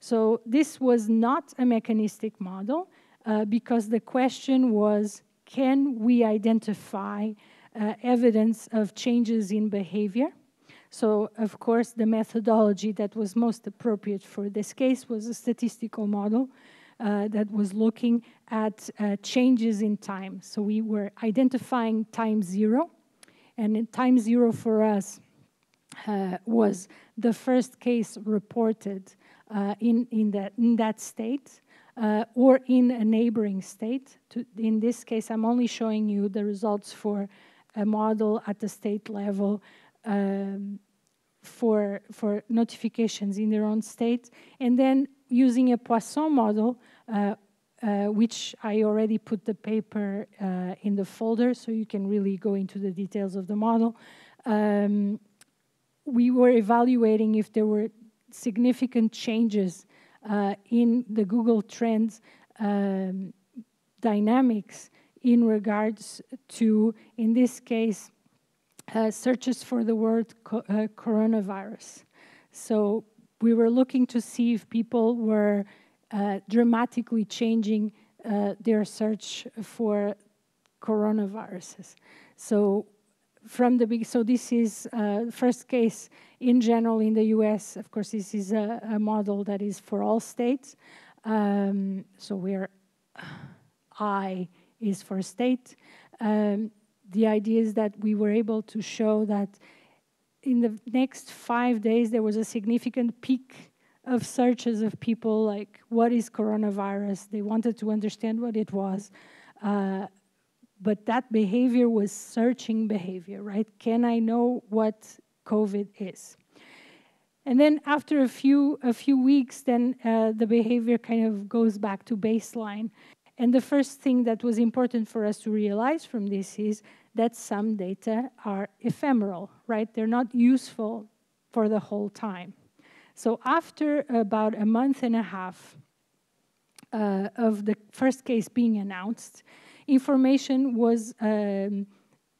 Speaker 1: So this was not a mechanistic model uh, because the question was, can we identify uh, evidence of changes in behavior? So, of course, the methodology that was most appropriate for this case was a statistical model uh, that was looking at uh, changes in time. So we were identifying time zero, and time zero for us uh, was the first case reported uh, in, in, that, in that state uh, or in a neighboring state. To, in this case, I'm only showing you the results for a model at the state level um, for, for notifications in their own state. And then using a Poisson model, uh, which I already put the paper uh, in the folder, so you can really go into the details of the model. Um, we were evaluating if there were significant changes uh, in the Google Trends um, dynamics in regards to, in this case, uh, searches for the word co uh, coronavirus. So we were looking to see if people were uh, dramatically changing uh, their search for coronaviruses. So from the big, so this is uh, first case in general in the U.S. Of course, this is a, a model that is for all states. Um, so where I is for state. Um, the idea is that we were able to show that in the next five days, there was a significant peak of searches of people like, what is coronavirus? They wanted to understand what it was. Uh, but that behavior was searching behavior, right? Can I know what COVID is? And then after a few, a few weeks, then uh, the behavior kind of goes back to baseline. And the first thing that was important for us to realize from this is that some data are ephemeral, right? They're not useful for the whole time. So after about a month and a half uh, of the first case being announced, information was um,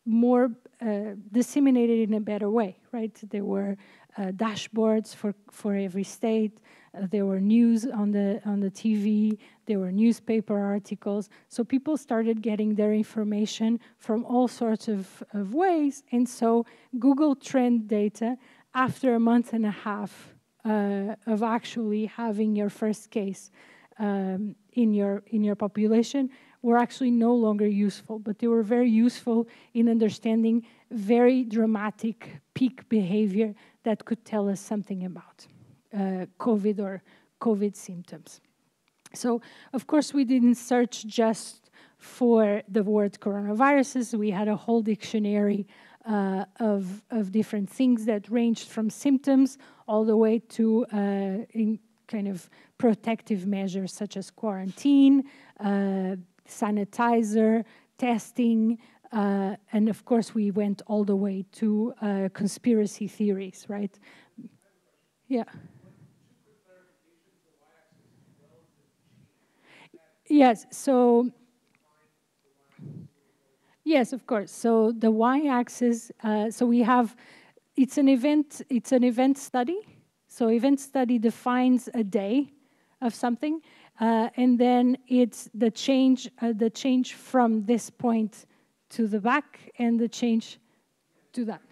Speaker 1: more uh, disseminated in a better way, right? There were uh, dashboards for, for every state. Uh, there were news on the on the TV. There were newspaper articles. So people started getting their information from all sorts of, of ways. And so Google Trend data, after a month and a half uh, of actually having your first case um, in your in your population, were actually no longer useful, but they were very useful in understanding very dramatic peak behavior that could tell us something about uh, COVID or COVID symptoms. So, of course, we didn't search just for the word coronaviruses. We had a whole dictionary uh, of, of different things that ranged from symptoms all the way to uh, kind of protective measures such as quarantine, uh, sanitizer, testing, uh, and of course, we went all the way to uh, conspiracy theories, right? Yeah. Yes, so yes, of course. So the y-axis. Uh, so we have. It's an event. It's an event study. So event study defines a day of something, uh, and then it's the change. Uh, the change from this point to the back, and the change to that.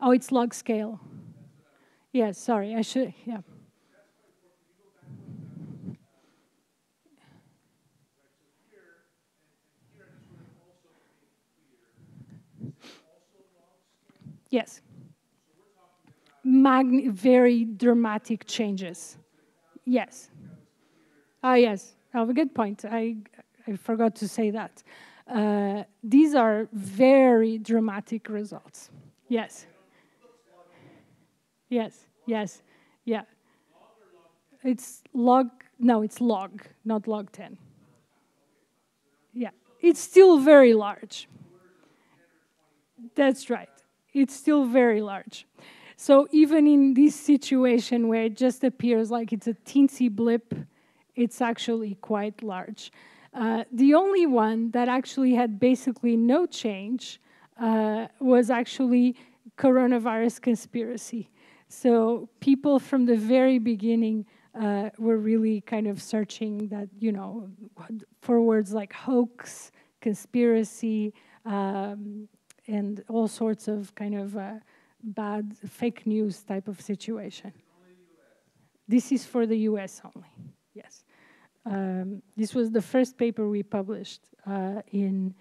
Speaker 1: Oh, it's log scale. Yes, sorry, I should, yeah. Yes. Magn very dramatic changes. Yes. Ah, yes. Oh, a good point. I, I forgot to say that. Uh, these are very dramatic results. Yes. Yes, yes, yeah. It's log, no, it's log, not log 10. Yeah, it's still very large. That's right. It's still very large. So even in this situation where it just appears like it's a teensy blip, it's actually quite large. Uh, the only one that actually had basically no change uh, was actually coronavirus conspiracy. So people from the very beginning uh, were really kind of searching that, you know, for words like hoax, conspiracy, um, and all sorts of kind of uh, bad fake news type of situation. This is for the US only, yes. Um, this was the first paper we published uh, in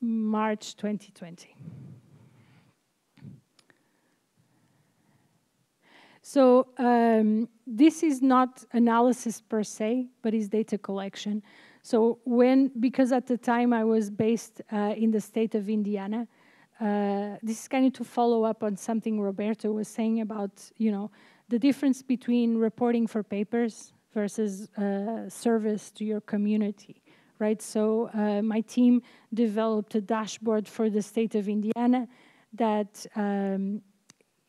Speaker 1: March 2020. So um, this is not analysis per se, but is data collection. So when, because at the time I was based uh, in the state of Indiana, uh, this is kind of to follow up on something Roberto was saying about, you know, the difference between reporting for papers versus uh, service to your community, right? So uh, my team developed a dashboard for the state of Indiana that um,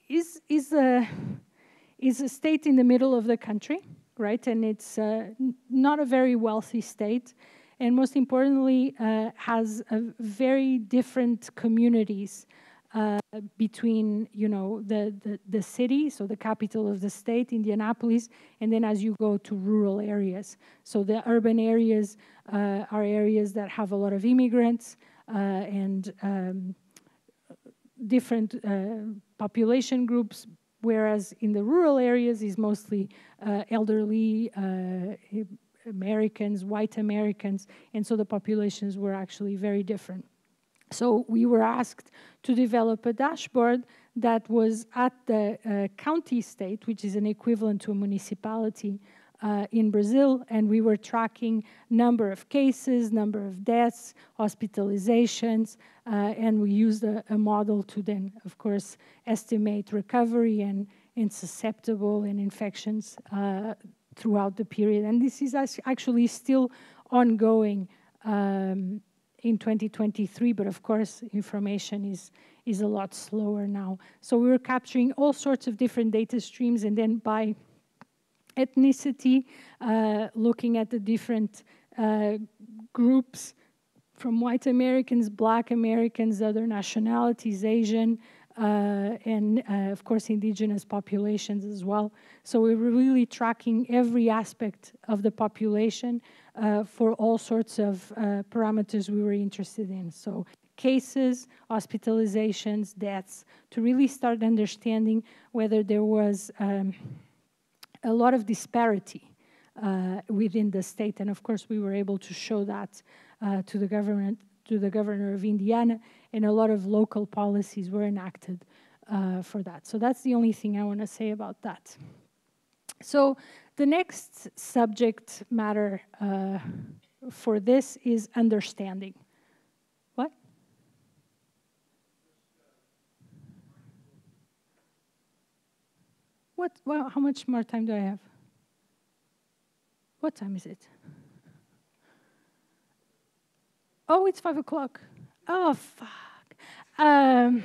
Speaker 1: is is a is a state in the middle of the country, right? And it's uh, not a very wealthy state, and most importantly, uh, has very different communities uh, between you know the, the, the city, so the capital of the state, Indianapolis, and then as you go to rural areas. So the urban areas are areas that have a lot of immigrants and um, different population groups, whereas in the rural areas is mostly uh, elderly Americans, white Americans, and so the populations were actually very different. So we were asked to develop a dashboard that was at the uh, county state, which is an equivalent to a municipality uh, in Brazil, and we were tracking number of cases, number of deaths, hospitalizations, uh, and we used a, a, model to then, of course, estimate recovery and, susceptible and infections uh, throughout the period. And this is actually still ongoing um, in 2023, but of course, information is, is a lot slower now. So we were capturing all sorts of different data streams, and then by ethnicity, uh, looking at the different uh, groups from white Americans, black Americans, other nationalities, Asian, uh, and uh, of course indigenous populations as well. So we were really tracking every aspect of the population uh, for all sorts of uh, parameters we were interested in. So cases, hospitalizations, deaths, to really start understanding whether there was um, a lot of disparity uh, within the state. And of course, we were able to show that uh, to the government, to the governor of Indiana, and a lot of local policies were enacted uh, for that. So that's the only thing I want to say about that. So the next subject matter uh, for this is understanding. What? Well, how much more time do I have? What time is it? Oh, it's five o'clock. Oh, fuck. Um,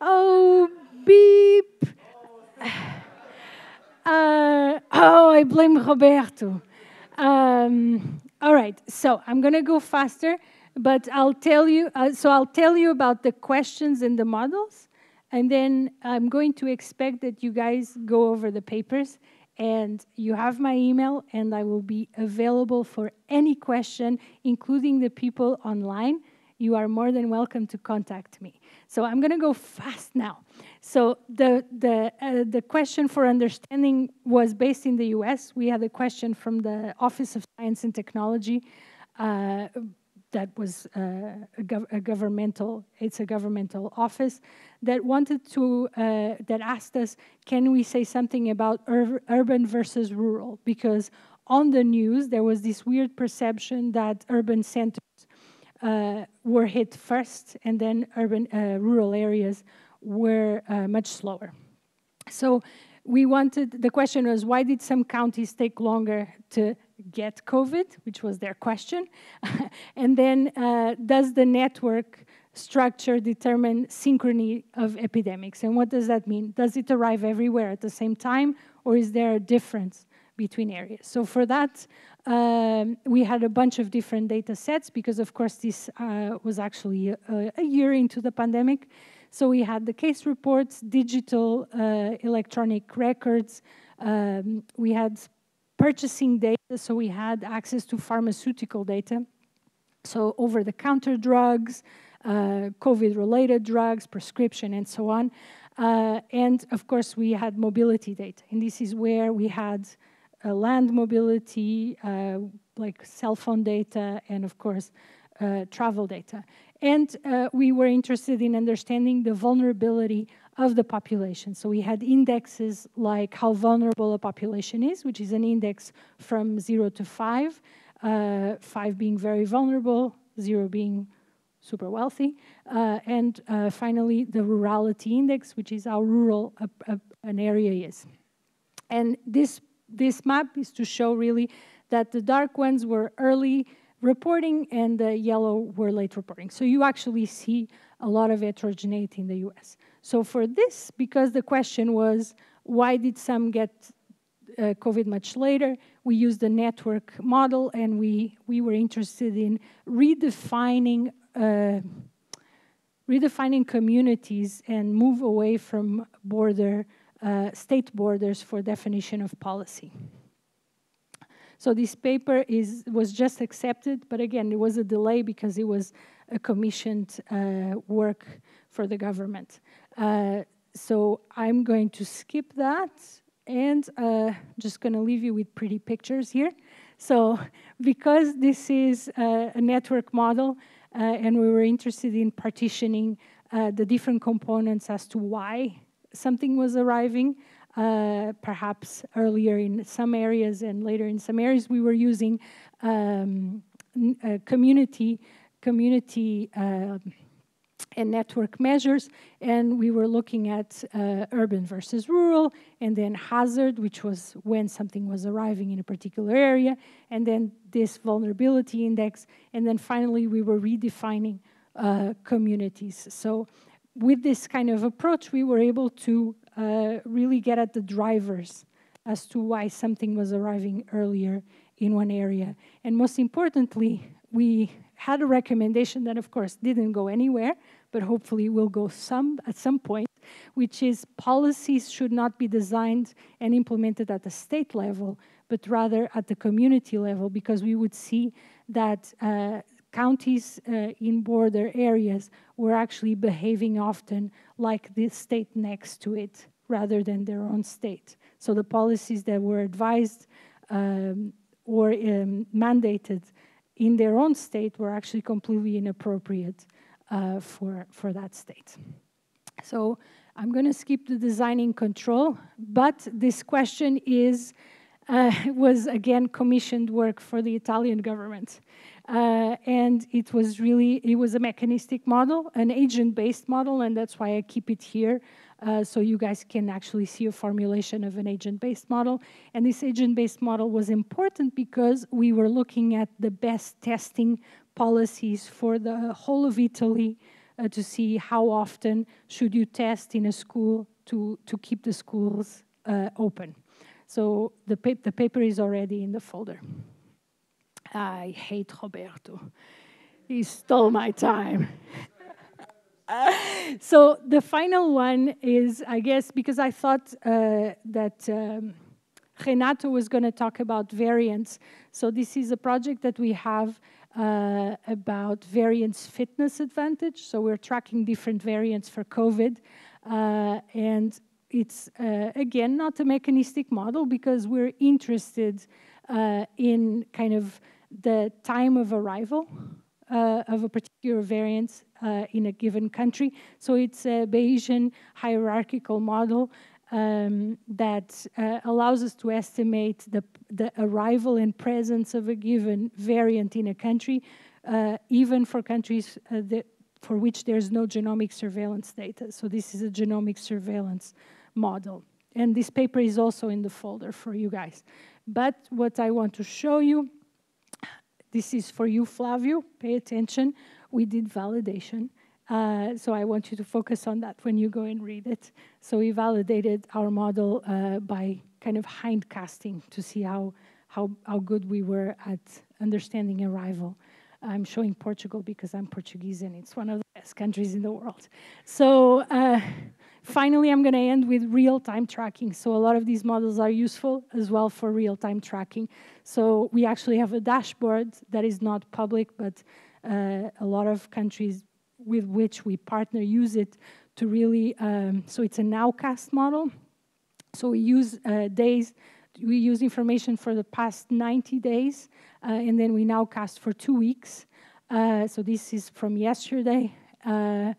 Speaker 1: oh, beep. Uh, oh, I blame Roberto. Um, all right, so I'm going to go faster, but I'll tell you. Uh, so I'll tell you about the questions and the models, and then I'm going to expect that you guys go over the papers and you have my email, and I will be available for any question, including the people online. You are more than welcome to contact me. So I'm going to go fast now. So the the uh, the question for understanding was based in the U.S. We had a question from the Office of Science and Technology. Uh, that was uh, a, gov a, governmental, it's a governmental office that wanted to, uh, that asked us, can we say something about ur urban versus rural? Because on the news, there was this weird perception that urban centers uh, were hit first and then urban, uh, rural areas were uh, much slower. So we wanted, the question was, why did some counties take longer to get COVID, which was their question? and then, uh, does the network structure determine synchrony of epidemics? And what does that mean? Does it arrive everywhere at the same time, or is there a difference between areas? So for that, um, we had a bunch of different data sets because, of course, this uh, was actually a, a year into the pandemic. So we had the case reports, digital uh, electronic records. Um, we had purchasing data, so we had access to pharmaceutical data. So over-the-counter drugs, uh, COVID-related drugs, prescription, and so on. Uh, and of course, we had mobility data. And this is where we had uh, land mobility, uh, like cell phone data, and of course, uh, travel data. And uh, we were interested in understanding the vulnerability of the population. So we had indexes like how vulnerable a population is, which is an index from zero to five, uh, five being very vulnerable, zero being super wealthy. Uh, and uh, finally, the rurality index, which is how rural a, a, an area is. And this, this map is to show really that the dark ones were early reporting and the yellow were late reporting. So you actually see a lot of heterogeneity in the US. So for this, because the question was, why did some get uh, COVID much later, we used the network model and we, we were interested in redefining uh, redefining communities and move away from border, uh, state borders for definition of policy. So this paper is, was just accepted, but again, it was a delay because it was a commissioned uh, work for the government. Uh, so I'm going to skip that and uh, just going to leave you with pretty pictures here. So because this is a network model, uh, and we were interested in partitioning uh, the different components as to why something was arriving, uh, perhaps earlier in some areas and later in some areas. We were using um, community community uh, and network measures, and we were looking at uh, urban versus rural, and then hazard, which was when something was arriving in a particular area, and then this vulnerability index, and then finally we were redefining uh, communities. So with this kind of approach, we were able to uh, really get at the drivers as to why something was arriving earlier in one area. And most importantly, we had a recommendation that, of course, didn't go anywhere, but hopefully will go some at some point, which is policies should not be designed and implemented at the state level, but rather at the community level, because we would see that uh, counties uh, in border areas were actually behaving often like the state next to it rather than their own state. So the policies that were advised um, or um, mandated in their own state were actually completely inappropriate uh, for, for that state. So I'm going to skip the designing control, but this question is uh, was again commissioned work for the Italian government. Uh, and it was really, it was a mechanistic model, an agent-based model, and that's why I keep it here, uh, so you guys can actually see a formulation of an agent-based model. And this agent-based model was important because we were looking at the best testing policies for the whole of Italy uh, to see how often should you test in a school to, to keep the schools uh, open. So the, the paper is already in the folder. I hate Roberto. He stole my time. so the final one is, I guess, because I thought uh, that um, Renato was going to talk about variants. So this is a project that we have uh, about variants fitness advantage. So we're tracking different variants for COVID. Uh, and it's, uh, again, not a mechanistic model because we're interested uh, in kind of the time of arrival uh, of a particular variant in a given country. So it's a Bayesian hierarchical model um, that uh, allows us to estimate the, the arrival and presence of a given variant in a country, uh, even for countries uh, that, for which there's no genomic surveillance data. So this is a genomic surveillance model. And this paper is also in the folder for you guys. But what I want to show you, this is for you, Flavio, pay attention. We did validation. Uh, so I want you to focus on that when you go and read it. So we validated our model uh, by kind of hindcasting to see how, how, how good we were at understanding arrival. I'm showing Portugal because I'm Portuguese and it's one of the best countries in the world. So uh, finally, I'm going to end with real-time tracking. So a lot of these models are useful as well for real-time tracking. So we actually have a dashboard that is not public, but uh, a lot of countries with which we partner use it to really, um, so it's a nowcast model. So we use uh, days, we use information for the past 90 days, uh, and then we nowcast for two weeks. Uh, so this is from yesterday. Uh,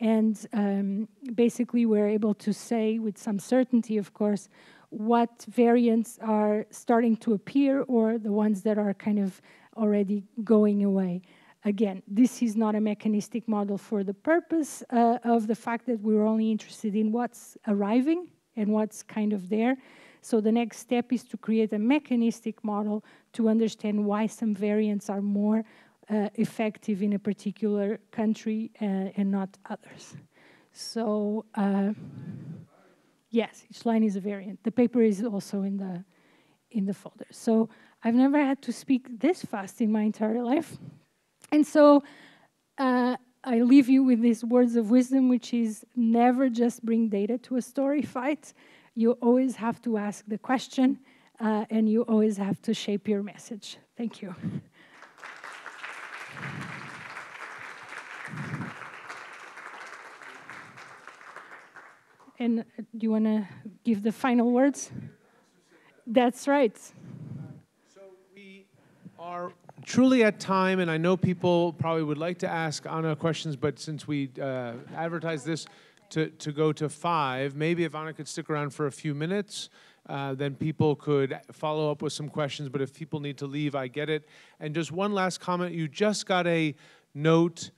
Speaker 1: and um, basically we're able to say with some certainty, of course, what variants are starting to appear or the ones that are kind of already going away. Again, this is not a mechanistic model for the purpose uh, of the fact that we're only interested in what's arriving and what's kind of there. So the next step is to create a mechanistic model to understand why some variants are more uh, effective in a particular country uh, and not others. So uh, yes, each line is a variant. The paper is also in the in the folder. So I've never had to speak this fast in my entire life. And so uh, I leave you with these words of wisdom, which is never just bring data to a story fight. You always have to ask the question, uh, and you always have to shape your message. Thank you. And uh, do you want to give the final words? That's right.
Speaker 3: So we are truly at time, and I know people probably would like to ask Ana questions, but since we uh, advertised this to, to go to five, maybe if Ana could stick around for a few minutes, uh, then people could follow up with some questions. But if people need to leave, I get it. And just one last comment you just got a note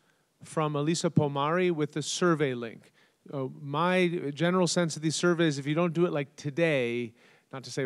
Speaker 3: from Elisa Pomari with the survey link. Uh, my general sense of these surveys, if you don't do it like today, not to say